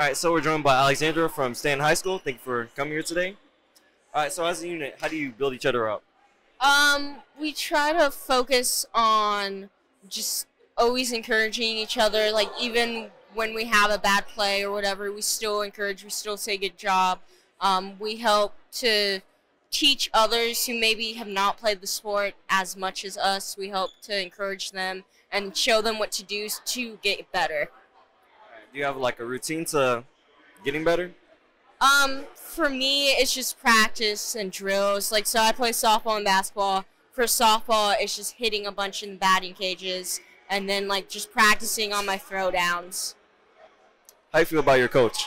All right, so we're joined by Alexandra from Stan High School. Thank you for coming here today. All right, so as a unit, how do you build each other up? Um, we try to focus on just always encouraging each other. Like even when we have a bad play or whatever, we still encourage. We still say good job. Um, we help to teach others who maybe have not played the sport as much as us. We help to encourage them and show them what to do to get better. Do you have like a routine to getting better? Um, for me, it's just practice and drills. Like, so I play softball and basketball. For softball, it's just hitting a bunch in the batting cages, and then like just practicing on my throwdowns. How do you feel about your coach?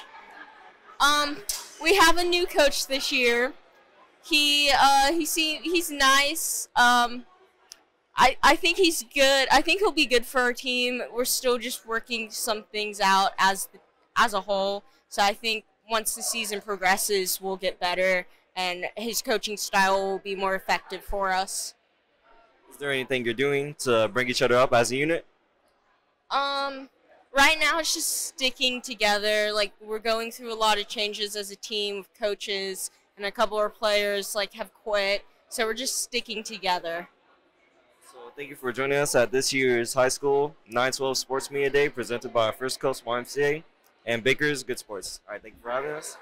Um, we have a new coach this year. He uh he seem he's nice. Um, I I think he's good. I think he'll be good for our team. We're still just working some things out as as a whole. So I think once the season progresses, we'll get better, and his coaching style will be more effective for us. Is there anything you're doing to bring each other up as a unit? Um, right now it's just sticking together. Like we're going through a lot of changes as a team with coaches, and a couple of players like have quit. So we're just sticking together. Thank you for joining us at this year's high school 912 Sports Media Day presented by First Coast YMCA and Baker's Good Sports. All right, thank you for having us.